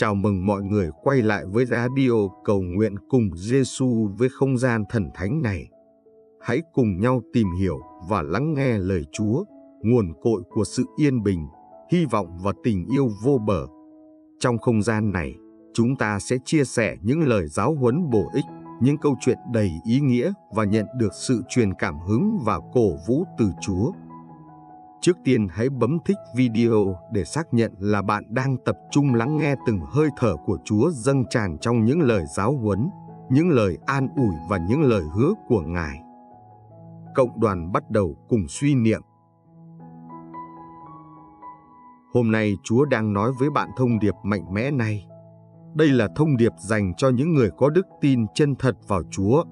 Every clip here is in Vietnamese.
Chào mừng mọi người quay lại với radio cầu nguyện cùng Giêsu với không gian thần thánh này. Hãy cùng nhau tìm hiểu và lắng nghe lời Chúa, nguồn cội của sự yên bình, hy vọng và tình yêu vô bờ. Trong không gian này, chúng ta sẽ chia sẻ những lời giáo huấn bổ ích, những câu chuyện đầy ý nghĩa và nhận được sự truyền cảm hứng và cổ vũ từ Chúa. Trước tiên hãy bấm thích video để xác nhận là bạn đang tập trung lắng nghe từng hơi thở của Chúa dâng tràn trong những lời giáo huấn, những lời an ủi và những lời hứa của Ngài. Cộng đoàn bắt đầu cùng suy niệm. Hôm nay Chúa đang nói với bạn thông điệp mạnh mẽ này. Đây là thông điệp dành cho những người có đức tin chân thật vào Chúa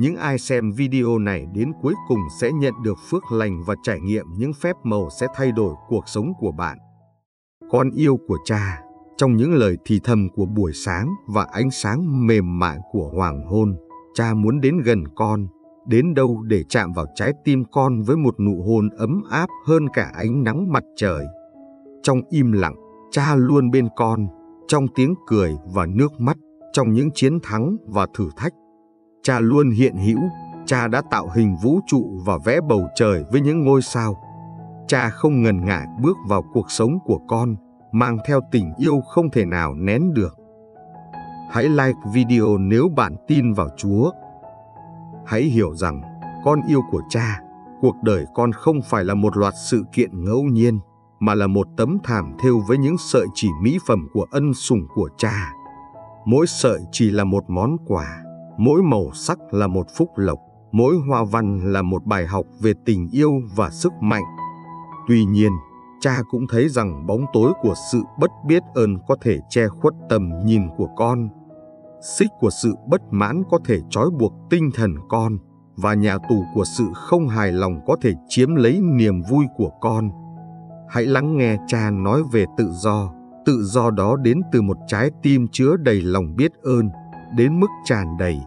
những ai xem video này đến cuối cùng sẽ nhận được phước lành và trải nghiệm những phép màu sẽ thay đổi cuộc sống của bạn. Con yêu của cha, trong những lời thì thầm của buổi sáng và ánh sáng mềm mại của hoàng hôn, cha muốn đến gần con, đến đâu để chạm vào trái tim con với một nụ hôn ấm áp hơn cả ánh nắng mặt trời. Trong im lặng, cha luôn bên con, trong tiếng cười và nước mắt, trong những chiến thắng và thử thách Cha luôn hiện hữu, cha đã tạo hình vũ trụ và vẽ bầu trời với những ngôi sao. Cha không ngần ngại bước vào cuộc sống của con, mang theo tình yêu không thể nào nén được. Hãy like video nếu bạn tin vào Chúa. Hãy hiểu rằng con yêu của cha, cuộc đời con không phải là một loạt sự kiện ngẫu nhiên, mà là một tấm thảm thêu với những sợi chỉ mỹ phẩm của ân sủng của cha. Mỗi sợi chỉ là một món quà mỗi màu sắc là một phúc lộc, mỗi hoa văn là một bài học về tình yêu và sức mạnh. Tuy nhiên, cha cũng thấy rằng bóng tối của sự bất biết ơn có thể che khuất tầm nhìn của con. Xích của sự bất mãn có thể trói buộc tinh thần con và nhà tù của sự không hài lòng có thể chiếm lấy niềm vui của con. Hãy lắng nghe cha nói về tự do. Tự do đó đến từ một trái tim chứa đầy lòng biết ơn, đến mức tràn đầy.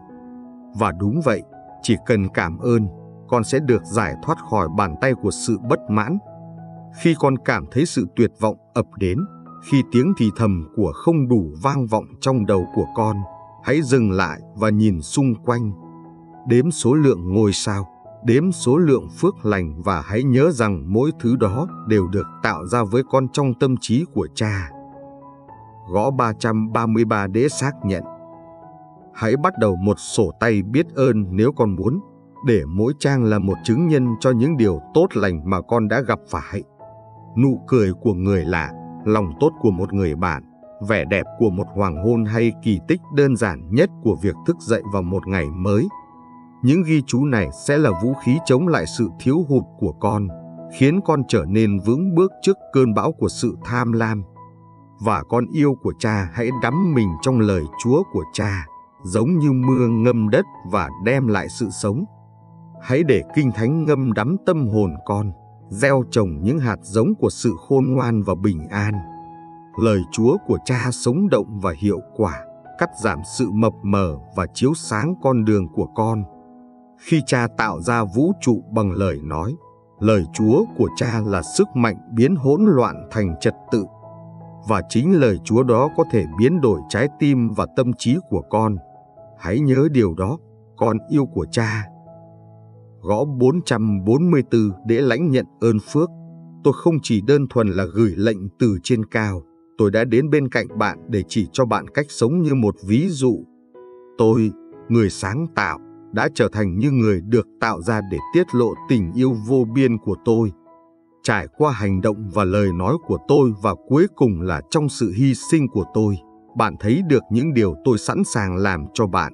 Và đúng vậy, chỉ cần cảm ơn, con sẽ được giải thoát khỏi bàn tay của sự bất mãn. Khi con cảm thấy sự tuyệt vọng ập đến, khi tiếng thì thầm của không đủ vang vọng trong đầu của con, hãy dừng lại và nhìn xung quanh. Đếm số lượng ngôi sao, đếm số lượng phước lành và hãy nhớ rằng mỗi thứ đó đều được tạo ra với con trong tâm trí của cha. Gõ 333 để xác nhận hãy bắt đầu một sổ tay biết ơn nếu con muốn, để mỗi trang là một chứng nhân cho những điều tốt lành mà con đã gặp phải. Nụ cười của người lạ, lòng tốt của một người bạn, vẻ đẹp của một hoàng hôn hay kỳ tích đơn giản nhất của việc thức dậy vào một ngày mới. Những ghi chú này sẽ là vũ khí chống lại sự thiếu hụt của con, khiến con trở nên vững bước trước cơn bão của sự tham lam. Và con yêu của cha hãy đắm mình trong lời Chúa của cha giống như mưa ngâm đất và đem lại sự sống. Hãy để Kinh Thánh ngâm đắm tâm hồn con, gieo trồng những hạt giống của sự khôn ngoan và bình an. Lời Chúa của cha sống động và hiệu quả, cắt giảm sự mập mờ và chiếu sáng con đường của con. Khi cha tạo ra vũ trụ bằng lời nói, lời Chúa của cha là sức mạnh biến hỗn loạn thành trật tự. Và chính lời Chúa đó có thể biến đổi trái tim và tâm trí của con Hãy nhớ điều đó, con yêu của cha. Gõ 444 để lãnh nhận ơn phước. Tôi không chỉ đơn thuần là gửi lệnh từ trên cao, tôi đã đến bên cạnh bạn để chỉ cho bạn cách sống như một ví dụ. Tôi, người sáng tạo, đã trở thành như người được tạo ra để tiết lộ tình yêu vô biên của tôi. Trải qua hành động và lời nói của tôi và cuối cùng là trong sự hy sinh của tôi bạn thấy được những điều tôi sẵn sàng làm cho bạn.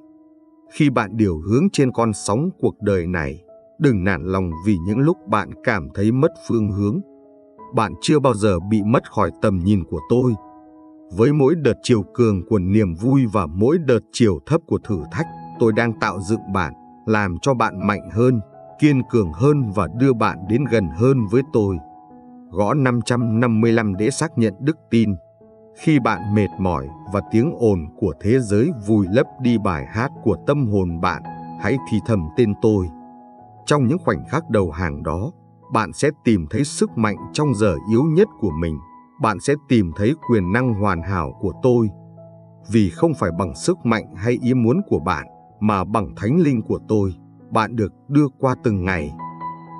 Khi bạn điều hướng trên con sóng cuộc đời này, đừng nản lòng vì những lúc bạn cảm thấy mất phương hướng. Bạn chưa bao giờ bị mất khỏi tầm nhìn của tôi. Với mỗi đợt chiều cường của niềm vui và mỗi đợt chiều thấp của thử thách, tôi đang tạo dựng bạn, làm cho bạn mạnh hơn, kiên cường hơn và đưa bạn đến gần hơn với tôi. Gõ 555 để xác nhận đức tin. Khi bạn mệt mỏi và tiếng ồn của thế giới vùi lấp đi bài hát của tâm hồn bạn, hãy thì thầm tên tôi. Trong những khoảnh khắc đầu hàng đó, bạn sẽ tìm thấy sức mạnh trong giờ yếu nhất của mình, bạn sẽ tìm thấy quyền năng hoàn hảo của tôi. Vì không phải bằng sức mạnh hay ý muốn của bạn, mà bằng thánh linh của tôi, bạn được đưa qua từng ngày.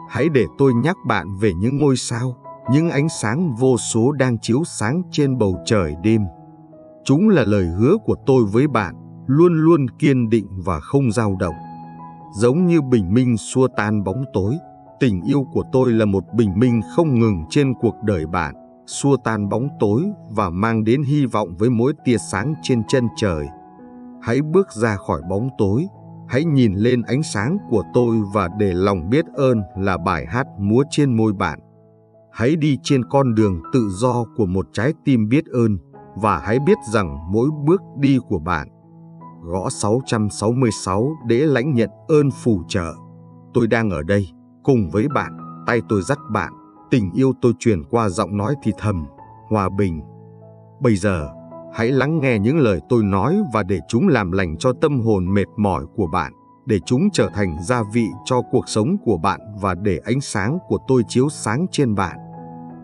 Hãy để tôi nhắc bạn về những ngôi sao, những ánh sáng vô số đang chiếu sáng trên bầu trời đêm. Chúng là lời hứa của tôi với bạn, luôn luôn kiên định và không dao động. Giống như bình minh xua tan bóng tối, tình yêu của tôi là một bình minh không ngừng trên cuộc đời bạn, xua tan bóng tối và mang đến hy vọng với mỗi tia sáng trên chân trời. Hãy bước ra khỏi bóng tối, hãy nhìn lên ánh sáng của tôi và để lòng biết ơn là bài hát múa trên môi bạn. Hãy đi trên con đường tự do của một trái tim biết ơn và hãy biết rằng mỗi bước đi của bạn. Gõ 666 để lãnh nhận ơn phù trợ. Tôi đang ở đây, cùng với bạn, tay tôi dắt bạn, tình yêu tôi truyền qua giọng nói thì thầm, hòa bình. Bây giờ, hãy lắng nghe những lời tôi nói và để chúng làm lành cho tâm hồn mệt mỏi của bạn, để chúng trở thành gia vị cho cuộc sống của bạn và để ánh sáng của tôi chiếu sáng trên bạn.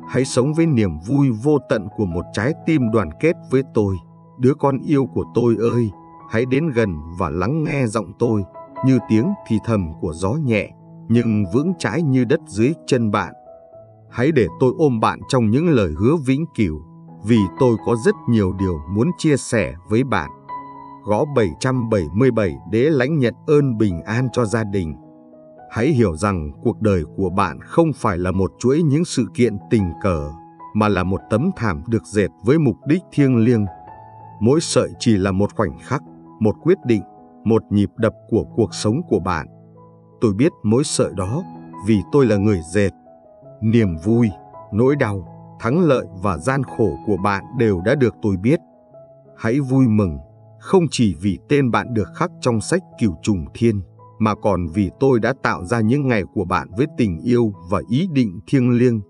Hãy sống với niềm vui vô tận của một trái tim đoàn kết với tôi. Đứa con yêu của tôi ơi, hãy đến gần và lắng nghe giọng tôi như tiếng thì thầm của gió nhẹ, nhưng vững chãi như đất dưới chân bạn. Hãy để tôi ôm bạn trong những lời hứa vĩnh cửu, vì tôi có rất nhiều điều muốn chia sẻ với bạn. Gõ 777 để lãnh nhận ơn bình an cho gia đình. Hãy hiểu rằng cuộc đời của bạn không phải là một chuỗi những sự kiện tình cờ, mà là một tấm thảm được dệt với mục đích thiêng liêng. Mỗi sợi chỉ là một khoảnh khắc, một quyết định, một nhịp đập của cuộc sống của bạn. Tôi biết mỗi sợi đó vì tôi là người dệt. Niềm vui, nỗi đau, thắng lợi và gian khổ của bạn đều đã được tôi biết. Hãy vui mừng, không chỉ vì tên bạn được khắc trong sách cửu trùng thiên, mà còn vì tôi đã tạo ra những ngày của bạn với tình yêu và ý định thiêng liêng.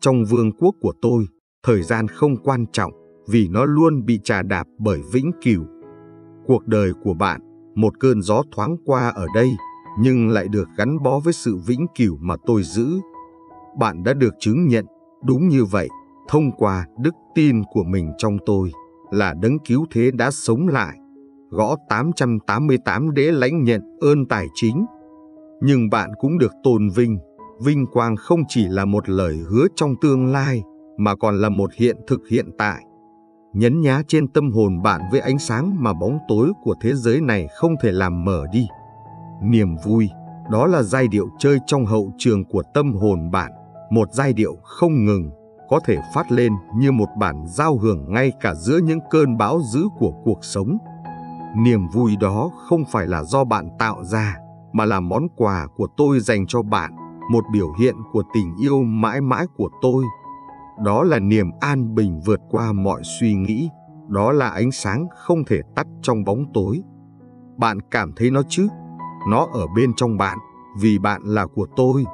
Trong vương quốc của tôi, thời gian không quan trọng vì nó luôn bị trà đạp bởi vĩnh cửu. Cuộc đời của bạn, một cơn gió thoáng qua ở đây, nhưng lại được gắn bó với sự vĩnh cửu mà tôi giữ. Bạn đã được chứng nhận, đúng như vậy, thông qua đức tin của mình trong tôi, là đấng cứu thế đã sống lại gõ 888 đế lãnh nhận ơn tài chính. Nhưng bạn cũng được tôn vinh, vinh quang không chỉ là một lời hứa trong tương lai, mà còn là một hiện thực hiện tại. Nhấn nhá trên tâm hồn bạn với ánh sáng mà bóng tối của thế giới này không thể làm mở đi. Niềm vui, đó là giai điệu chơi trong hậu trường của tâm hồn bạn, một giai điệu không ngừng, có thể phát lên như một bản giao hưởng ngay cả giữa những cơn bão dữ của cuộc sống. Niềm vui đó không phải là do bạn tạo ra, mà là món quà của tôi dành cho bạn, một biểu hiện của tình yêu mãi mãi của tôi. Đó là niềm an bình vượt qua mọi suy nghĩ, đó là ánh sáng không thể tắt trong bóng tối. Bạn cảm thấy nó chứ? Nó ở bên trong bạn, vì bạn là của tôi.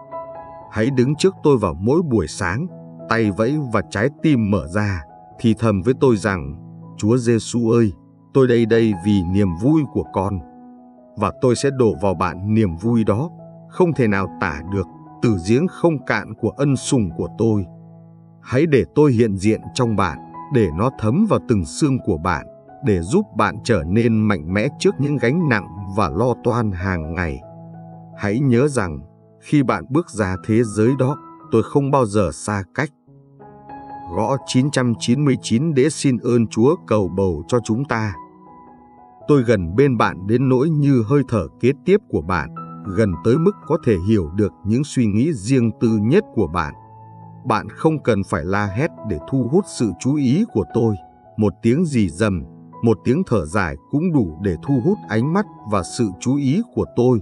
Hãy đứng trước tôi vào mỗi buổi sáng, tay vẫy và trái tim mở ra, thì thầm với tôi rằng, Chúa Giêsu ơi, tôi đây đây vì niềm vui của con. Và tôi sẽ đổ vào bạn niềm vui đó, không thể nào tả được, từ giếng không cạn của ân sủng của tôi. Hãy để tôi hiện diện trong bạn, để nó thấm vào từng xương của bạn, để giúp bạn trở nên mạnh mẽ trước những gánh nặng và lo toan hàng ngày. Hãy nhớ rằng, khi bạn bước ra thế giới đó, tôi không bao giờ xa cách. Gõ 999 để xin ơn Chúa cầu bầu cho chúng ta. Tôi gần bên bạn đến nỗi như hơi thở kế tiếp của bạn, gần tới mức có thể hiểu được những suy nghĩ riêng tư nhất của bạn. Bạn không cần phải la hét để thu hút sự chú ý của tôi. Một tiếng gì dầm, một tiếng thở dài cũng đủ để thu hút ánh mắt và sự chú ý của tôi.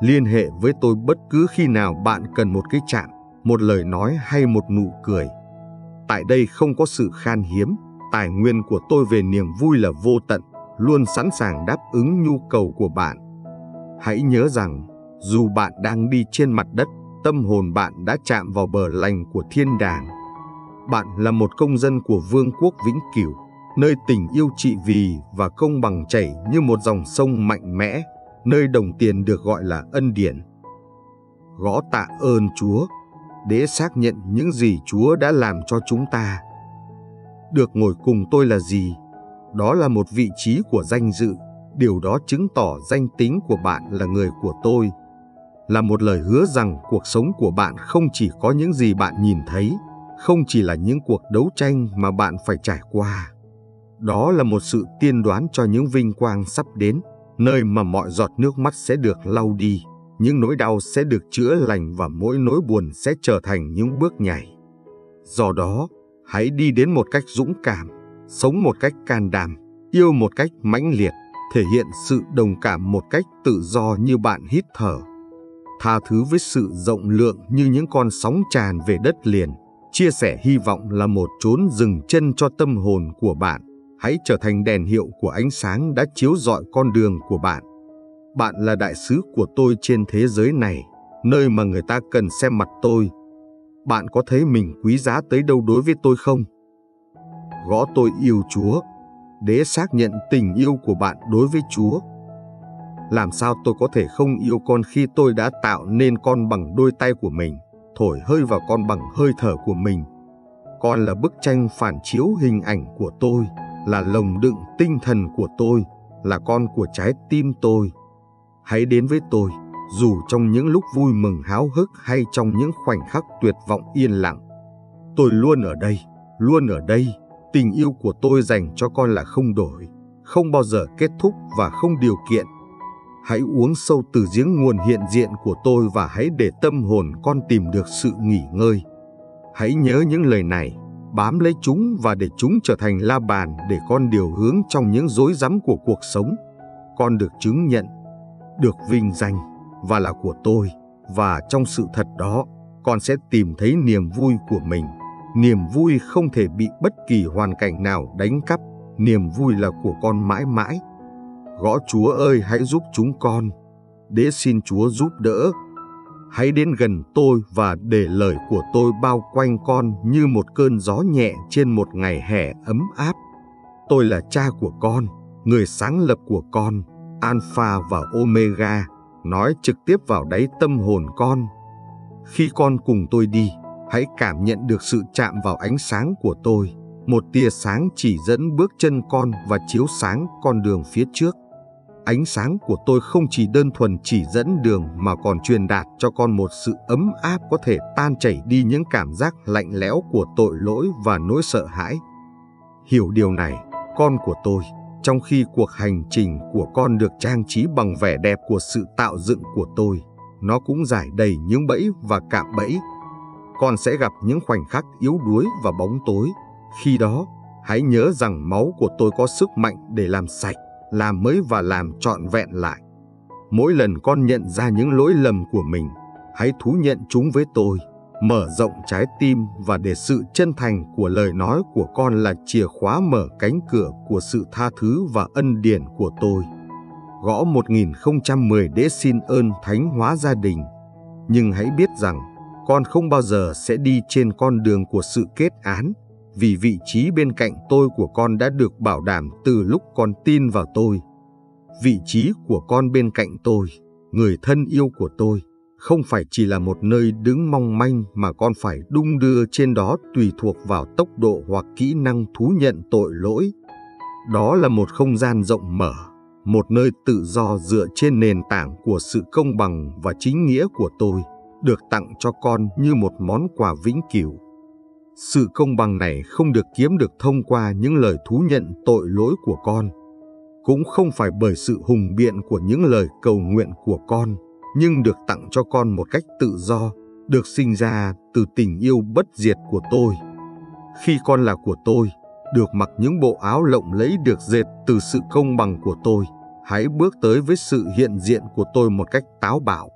Liên hệ với tôi bất cứ khi nào bạn cần một cái chạm, một lời nói hay một nụ cười. Tại đây không có sự khan hiếm, tài nguyên của tôi về niềm vui là vô tận luôn sẵn sàng đáp ứng nhu cầu của bạn. Hãy nhớ rằng, dù bạn đang đi trên mặt đất, tâm hồn bạn đã chạm vào bờ lành của thiên đàng. Bạn là một công dân của vương quốc vĩnh cửu, nơi tình yêu trị vì và công bằng chảy như một dòng sông mạnh mẽ, nơi đồng tiền được gọi là ân điển. Gõ tạ ơn Chúa, để xác nhận những gì Chúa đã làm cho chúng ta, được ngồi cùng tôi là gì? Đó là một vị trí của danh dự, điều đó chứng tỏ danh tính của bạn là người của tôi. Là một lời hứa rằng cuộc sống của bạn không chỉ có những gì bạn nhìn thấy, không chỉ là những cuộc đấu tranh mà bạn phải trải qua. Đó là một sự tiên đoán cho những vinh quang sắp đến, nơi mà mọi giọt nước mắt sẽ được lau đi, những nỗi đau sẽ được chữa lành và mỗi nỗi buồn sẽ trở thành những bước nhảy. Do đó, hãy đi đến một cách dũng cảm, sống một cách can đảm, yêu một cách mãnh liệt, thể hiện sự đồng cảm một cách tự do như bạn hít thở. Tha thứ với sự rộng lượng như những con sóng tràn về đất liền, chia sẻ hy vọng là một chốn dừng chân cho tâm hồn của bạn. Hãy trở thành đèn hiệu của ánh sáng đã chiếu rọi con đường của bạn. Bạn là đại sứ của tôi trên thế giới này, nơi mà người ta cần xem mặt tôi. Bạn có thấy mình quý giá tới đâu đối với tôi không? Gõ tôi yêu Chúa, để xác nhận tình yêu của bạn đối với Chúa. Làm sao tôi có thể không yêu con khi tôi đã tạo nên con bằng đôi tay của mình, thổi hơi vào con bằng hơi thở của mình. Con là bức tranh phản chiếu hình ảnh của tôi, là lồng đựng tinh thần của tôi, là con của trái tim tôi. Hãy đến với tôi, dù trong những lúc vui mừng háo hức hay trong những khoảnh khắc tuyệt vọng yên lặng. Tôi luôn ở đây, luôn ở đây. Tình yêu của tôi dành cho con là không đổi, không bao giờ kết thúc và không điều kiện. Hãy uống sâu từ giếng nguồn hiện diện của tôi và hãy để tâm hồn con tìm được sự nghỉ ngơi. Hãy nhớ những lời này, bám lấy chúng và để chúng trở thành la bàn để con điều hướng trong những rối rắm của cuộc sống. Con được chứng nhận, được vinh danh và là của tôi. Và trong sự thật đó, con sẽ tìm thấy niềm vui của mình. Niềm vui không thể bị bất kỳ hoàn cảnh nào đánh cắp. Niềm vui là của con mãi mãi. Gõ Chúa ơi hãy giúp chúng con. Đế xin Chúa giúp đỡ. Hãy đến gần tôi và để lời của tôi bao quanh con như một cơn gió nhẹ trên một ngày hè ấm áp. Tôi là cha của con, người sáng lập của con, Alpha và Omega, nói trực tiếp vào đáy tâm hồn con. Khi con cùng tôi đi, hãy cảm nhận được sự chạm vào ánh sáng của tôi, một tia sáng chỉ dẫn bước chân con và chiếu sáng con đường phía trước. Ánh sáng của tôi không chỉ đơn thuần chỉ dẫn đường mà còn truyền đạt cho con một sự ấm áp có thể tan chảy đi những cảm giác lạnh lẽo của tội lỗi và nỗi sợ hãi. Hiểu điều này, con của tôi, trong khi cuộc hành trình của con được trang trí bằng vẻ đẹp của sự tạo dựng của tôi, nó cũng giải đầy những bẫy và cạm bẫy. Con sẽ gặp những khoảnh khắc yếu đuối và bóng tối. Khi đó, hãy nhớ rằng máu của tôi có sức mạnh để làm sạch, làm mới và làm trọn vẹn lại. Mỗi lần con nhận ra những lỗi lầm của mình, hãy thú nhận chúng với tôi mở rộng trái tim và để sự chân thành của lời nói của con là chìa khóa mở cánh cửa của sự tha thứ và ân điển của tôi. Gõ 1010 để xin ơn thánh hóa gia đình. Nhưng hãy biết rằng, con không bao giờ sẽ đi trên con đường của sự kết án, vì vị trí bên cạnh tôi của con đã được bảo đảm từ lúc con tin vào tôi. Vị trí của con bên cạnh tôi, người thân yêu của tôi, không phải chỉ là một nơi đứng mong manh mà con phải đung đưa trên đó tùy thuộc vào tốc độ hoặc kỹ năng thú nhận tội lỗi. Đó là một không gian rộng mở, một nơi tự do dựa trên nền tảng của sự công bằng và chính nghĩa của tôi, được tặng cho con như một món quà vĩnh cửu. Sự công bằng này không được kiếm được thông qua những lời thú nhận tội lỗi của con, cũng không phải bởi sự hùng biện của những lời cầu nguyện của con, nhưng được tặng cho con một cách tự do, được sinh ra từ tình yêu bất diệt của tôi. Khi con là của tôi, được mặc những bộ áo lộng lẫy được dệt từ sự công bằng của tôi, hãy bước tới với sự hiện diện của tôi một cách táo bạo.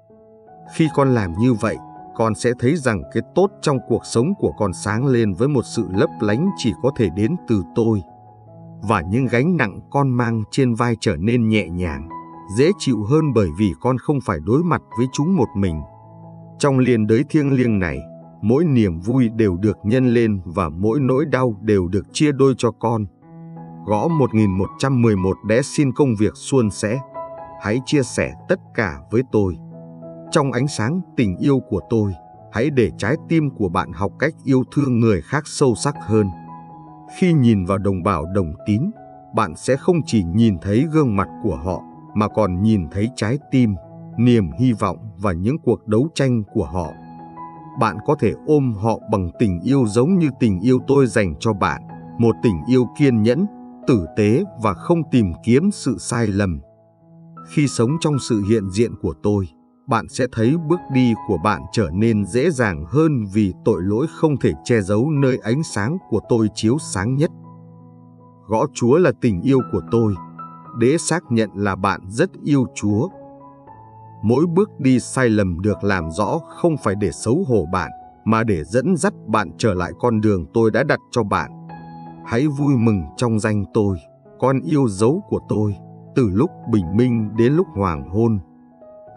Khi con làm như vậy, con sẽ thấy rằng cái tốt trong cuộc sống của con sáng lên với một sự lấp lánh chỉ có thể đến từ tôi. Và những gánh nặng con mang trên vai trở nên nhẹ nhàng dễ chịu hơn bởi vì con không phải đối mặt với chúng một mình. Trong liên đới thiêng liêng này, mỗi niềm vui đều được nhân lên và mỗi nỗi đau đều được chia đôi cho con. Gõ 1111 để xin công việc suôn sẻ. Hãy chia sẻ tất cả với tôi. Trong ánh sáng tình yêu của tôi, hãy để trái tim của bạn học cách yêu thương người khác sâu sắc hơn. Khi nhìn vào đồng bào đồng tín, bạn sẽ không chỉ nhìn thấy gương mặt của họ, mà còn nhìn thấy trái tim, niềm hy vọng và những cuộc đấu tranh của họ. Bạn có thể ôm họ bằng tình yêu giống như tình yêu tôi dành cho bạn, một tình yêu kiên nhẫn, tử tế và không tìm kiếm sự sai lầm. Khi sống trong sự hiện diện của tôi, bạn sẽ thấy bước đi của bạn trở nên dễ dàng hơn vì tội lỗi không thể che giấu nơi ánh sáng của tôi chiếu sáng nhất. Gõ Chúa là tình yêu của tôi. Đế xác nhận là bạn rất yêu Chúa. Mỗi bước đi sai lầm được làm rõ không phải để xấu hổ bạn, mà để dẫn dắt bạn trở lại con đường tôi đã đặt cho bạn. Hãy vui mừng trong danh tôi, con yêu dấu của tôi, từ lúc bình minh đến lúc hoàng hôn.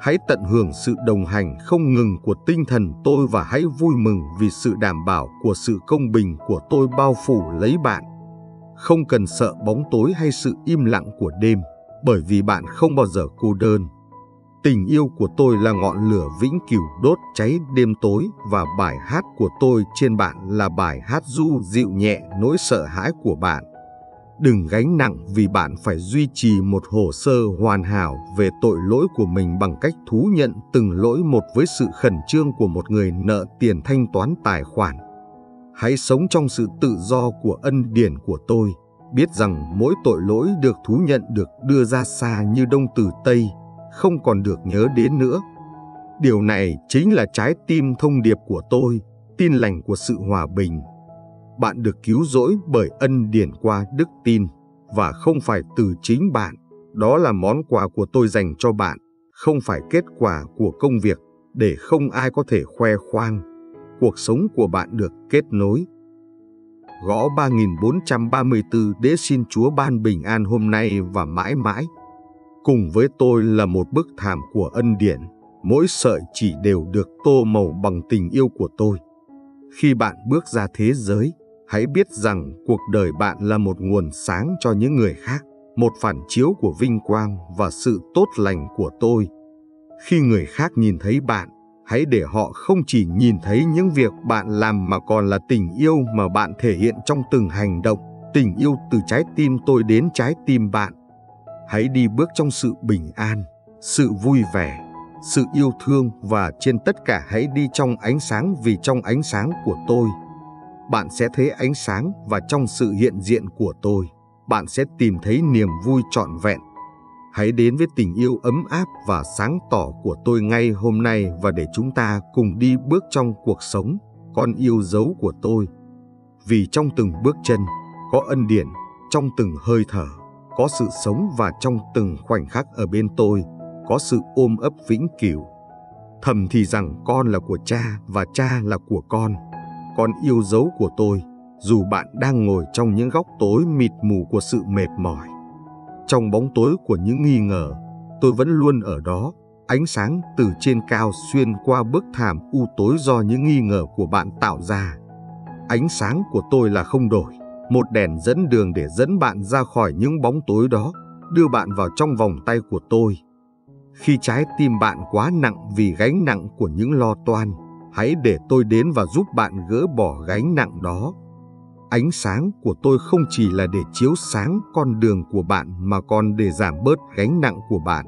Hãy tận hưởng sự đồng hành không ngừng của tinh thần tôi và hãy vui mừng vì sự đảm bảo của sự công bình của tôi bao phủ lấy bạn. Không cần sợ bóng tối hay sự im lặng của đêm, bởi vì bạn không bao giờ cô đơn. Tình yêu của tôi là ngọn lửa vĩnh cửu đốt cháy đêm tối và bài hát của tôi trên bạn là bài hát du dịu nhẹ nỗi sợ hãi của bạn. Đừng gánh nặng vì bạn phải duy trì một hồ sơ hoàn hảo về tội lỗi của mình bằng cách thú nhận từng lỗi một với sự khẩn trương của một người nợ tiền thanh toán tài khoản. Hãy sống trong sự tự do của ân điển của tôi, biết rằng mỗi tội lỗi được thú nhận được đưa ra xa như đông từ Tây, không còn được nhớ đến nữa. Điều này chính là trái tim thông điệp của tôi, tin lành của sự hòa bình. Bạn được cứu rỗi bởi ân điển qua đức tin và không phải từ chính bạn. Đó là món quà của tôi dành cho bạn, không phải kết quả của công việc để không ai có thể khoe khoang. Cuộc sống của bạn được kết nối. Gõ 3434 để xin Chúa ban bình an hôm nay và mãi mãi. Cùng với tôi là một bức thảm của ân điển, mỗi sợi chỉ đều được tô màu bằng tình yêu của tôi. Khi bạn bước ra thế giới, hãy biết rằng cuộc đời bạn là một nguồn sáng cho những người khác, một phản chiếu của vinh quang và sự tốt lành của tôi. Khi người khác nhìn thấy bạn, hãy để họ không chỉ nhìn thấy những việc bạn làm mà còn là tình yêu mà bạn thể hiện trong từng hành động, tình yêu từ trái tim tôi đến trái tim bạn. Hãy đi bước trong sự bình an, sự vui vẻ, sự yêu thương và trên tất cả hãy đi trong ánh sáng vì trong ánh sáng của tôi bạn sẽ thấy ánh sáng và trong sự hiện diện của tôi, bạn sẽ tìm thấy niềm vui trọn vẹn. Hãy đến với tình yêu ấm áp và sáng tỏ của tôi ngay hôm nay và để chúng ta cùng đi bước trong cuộc sống, con yêu dấu của tôi. Vì trong từng bước chân, có ân điển, trong từng hơi thở, có sự sống và trong từng khoảnh khắc ở bên tôi, có sự ôm ấp vĩnh cửu. Thầm thì rằng con là của cha và cha là của con con yêu dấu của tôi, dù bạn đang ngồi trong những góc tối mịt mù của sự mệt mỏi. Trong bóng tối của những nghi ngờ, tôi vẫn luôn ở đó, ánh sáng từ trên cao xuyên qua bức thảm u tối do những nghi ngờ của bạn tạo ra. Ánh sáng của tôi là không đổi, một đèn dẫn đường để dẫn bạn ra khỏi những bóng tối đó, đưa bạn vào trong vòng tay của tôi. Khi trái tim bạn quá nặng vì gánh nặng của những lo toan, Hãy để tôi đến và giúp bạn gỡ bỏ gánh nặng đó. Ánh sáng của tôi không chỉ là để chiếu sáng con đường của bạn mà còn để giảm bớt gánh nặng của bạn.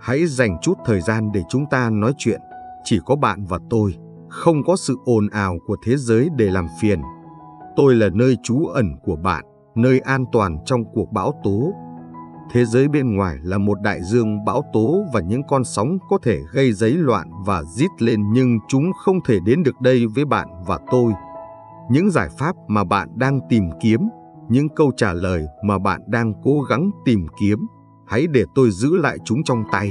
Hãy dành chút thời gian để chúng ta nói chuyện. Chỉ có bạn và tôi, không có sự ồn ào của thế giới để làm phiền. Tôi là nơi trú ẩn của bạn, nơi an toàn trong cuộc bão tố Thế giới bên ngoài là một đại dương bão tố và những con sóng có thể gây giấy loạn và rít lên nhưng chúng không thể đến được đây với bạn và tôi. Những giải pháp mà bạn đang tìm kiếm, những câu trả lời mà bạn đang cố gắng tìm kiếm, hãy để tôi giữ lại chúng trong tay.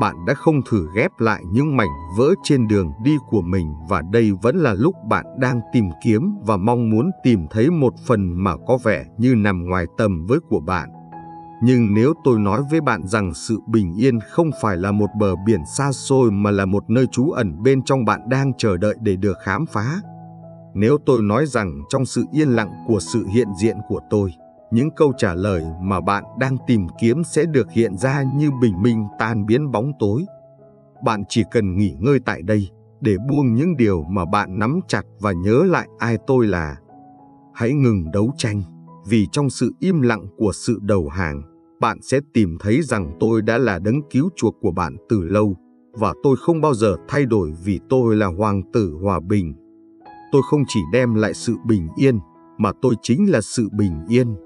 Bạn đã không thử ghép lại những mảnh vỡ trên đường đi của mình và đây vẫn là lúc bạn đang tìm kiếm và mong muốn tìm thấy một phần mà có vẻ như nằm ngoài tầm với của bạn. Nhưng nếu tôi nói với bạn rằng sự bình yên không phải là một bờ biển xa xôi mà là một nơi trú ẩn bên trong bạn đang chờ đợi để được khám phá. Nếu tôi nói rằng trong sự yên lặng của sự hiện diện của tôi, những câu trả lời mà bạn đang tìm kiếm sẽ được hiện ra như bình minh tan biến bóng tối. Bạn chỉ cần nghỉ ngơi tại đây để buông những điều mà bạn nắm chặt và nhớ lại ai tôi là. Hãy ngừng đấu tranh, vì trong sự im lặng của sự đầu hàng, bạn sẽ tìm thấy rằng tôi đã là đấng cứu chuộc của bạn từ lâu và tôi không bao giờ thay đổi vì tôi là hoàng tử hòa bình. Tôi không chỉ đem lại sự bình yên, mà tôi chính là sự bình yên.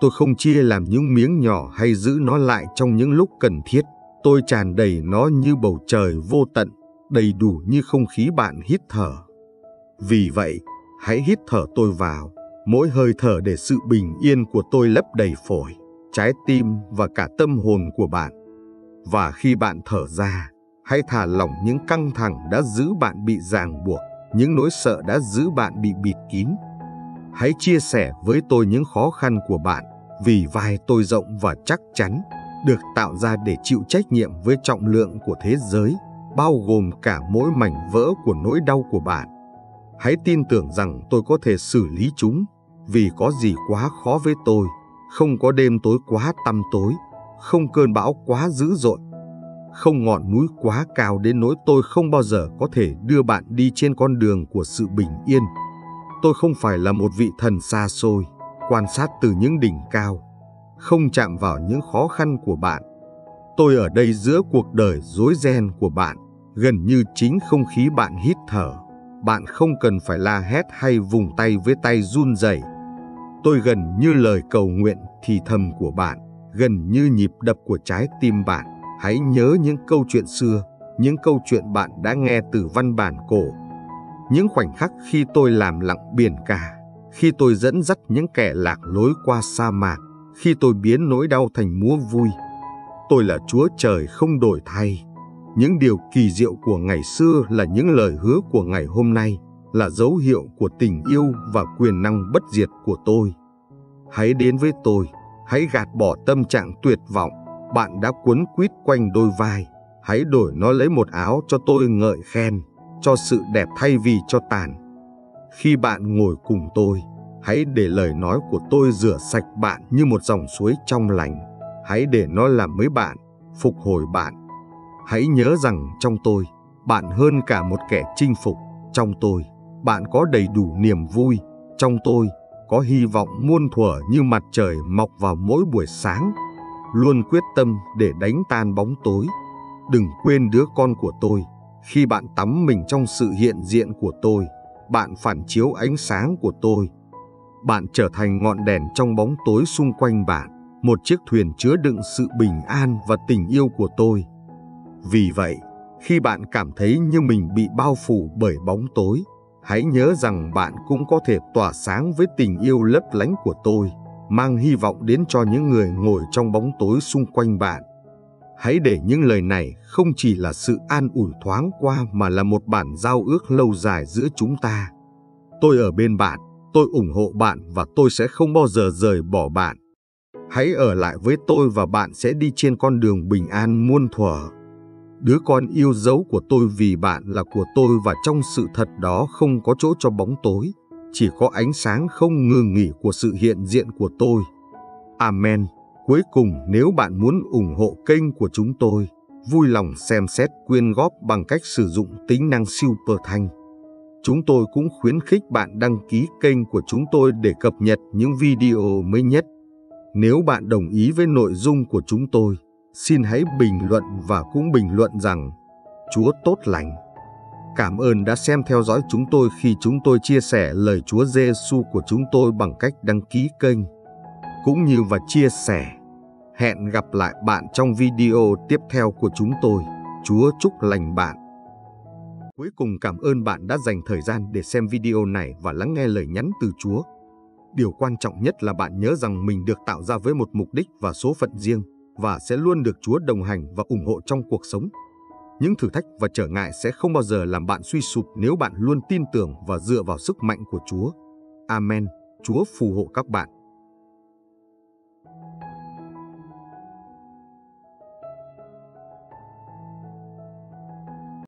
Tôi không chia làm những miếng nhỏ hay giữ nó lại trong những lúc cần thiết. Tôi tràn đầy nó như bầu trời vô tận, đầy đủ như không khí bạn hít thở. Vì vậy, hãy hít thở tôi vào, mỗi hơi thở để sự bình yên của tôi lấp đầy phổi, trái tim và cả tâm hồn của bạn. Và khi bạn thở ra, hãy thả lỏng những căng thẳng đã giữ bạn bị ràng buộc, những nỗi sợ đã giữ bạn bị bịt kín. Hãy chia sẻ với tôi những khó khăn của bạn, vì vai tôi rộng và chắc chắn, được tạo ra để chịu trách nhiệm với trọng lượng của thế giới, bao gồm cả mỗi mảnh vỡ của nỗi đau của bạn. Hãy tin tưởng rằng tôi có thể xử lý chúng, vì có gì quá khó với tôi, không có đêm tối quá tăm tối, không cơn bão quá dữ dội, không ngọn núi quá cao đến nỗi tôi không bao giờ có thể đưa bạn đi trên con đường của sự bình yên. Tôi không phải là một vị thần xa xôi, quan sát từ những đỉnh cao, không chạm vào những khó khăn của bạn. Tôi ở đây giữa cuộc đời rối ren của bạn, gần như chính không khí bạn hít thở. Bạn không cần phải la hét hay vùng tay với tay run rẩy. Tôi gần như lời cầu nguyện thì thầm của bạn, gần như nhịp đập của trái tim bạn. Hãy nhớ những câu chuyện xưa, những câu chuyện bạn đã nghe từ văn bản cổ. Những khoảnh khắc khi tôi làm lặng biển cả, khi tôi dẫn dắt những kẻ lạc lối qua sa mạc, khi tôi biến nỗi đau thành múa vui. Tôi là Chúa Trời không đổi thay. Những điều kỳ diệu của ngày xưa là những lời hứa của ngày hôm nay, là dấu hiệu của tình yêu và quyền năng bất diệt của tôi. Hãy đến với tôi, hãy gạt bỏ tâm trạng tuyệt vọng, bạn đã cuốn quýt quanh đôi vai. Hãy đổi nó lấy một áo cho tôi ngợi khen, cho sự đẹp thay vì cho tàn. Khi bạn ngồi cùng tôi, hãy để lời nói của tôi rửa sạch bạn như một dòng suối trong lành. Hãy để nó làm mới bạn, phục hồi bạn. Hãy nhớ rằng trong tôi, bạn hơn cả một kẻ chinh phục. Trong tôi, bạn có đầy đủ niềm vui. Trong tôi, có hy vọng muôn thuở như mặt trời mọc vào mỗi buổi sáng. Luôn quyết tâm để đánh tan bóng tối. Đừng quên đứa con của tôi. Khi bạn tắm mình trong sự hiện diện của tôi, bạn phản chiếu ánh sáng của tôi. Bạn trở thành ngọn đèn trong bóng tối xung quanh bạn, một chiếc thuyền chứa đựng sự bình an và tình yêu của tôi. Vì vậy, khi bạn cảm thấy như mình bị bao phủ bởi bóng tối, hãy nhớ rằng bạn cũng có thể tỏa sáng với tình yêu lấp lánh của tôi, mang hy vọng đến cho những người ngồi trong bóng tối xung quanh bạn. Hãy để những lời này không chỉ là sự an ủi thoáng qua mà là một bản giao ước lâu dài giữa chúng ta. Tôi ở bên bạn, tôi ủng hộ bạn và tôi sẽ không bao giờ rời bỏ bạn. Hãy ở lại với tôi và bạn sẽ đi trên con đường bình an muôn thuở. Đứa con yêu dấu của tôi vì bạn là của tôi và trong sự thật đó không có chỗ cho bóng tối, chỉ có ánh sáng không ngừng nghỉ của sự hiện diện của tôi. Amen. Cuối cùng nếu bạn muốn ủng hộ kênh của chúng tôi, vui lòng xem xét quyên góp bằng cách sử dụng tính năng Super Thanh. Chúng tôi cũng khuyến khích bạn đăng ký kênh của chúng tôi để cập nhật những video mới nhất. Nếu bạn đồng ý với nội dung của chúng tôi, xin hãy bình luận và cũng bình luận rằng, Chúa tốt lành. Cảm ơn đã xem theo dõi chúng tôi khi chúng tôi chia sẻ lời Chúa Giêsu của chúng tôi bằng cách đăng ký kênh cũng như và chia sẻ. Hẹn gặp lại bạn trong video tiếp theo của chúng tôi. Chúa chúc lành bạn. Cuối cùng cảm ơn bạn đã dành thời gian để xem video này và lắng nghe lời nhắn từ Chúa. Điều quan trọng nhất là bạn nhớ rằng mình được tạo ra với một mục đích và số phận riêng và sẽ luôn được Chúa đồng hành và ủng hộ trong cuộc sống. Những thử thách và trở ngại sẽ không bao giờ làm bạn suy sụp nếu bạn luôn tin tưởng và dựa vào sức mạnh của Chúa. Amen. Chúa phù hộ các bạn.